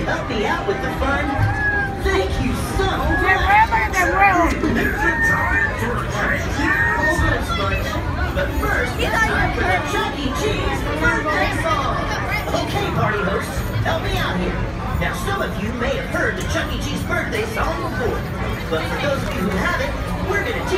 and help me out with the fun? Thank you so much. Hold on, Sponge. But first, it's time for Chuck E. Cheese birthday song. Okay, party hosts, help me out here. Now, some of you may have heard the Chuck E. Cheese birthday song before, but for those of you who haven't, we're gonna.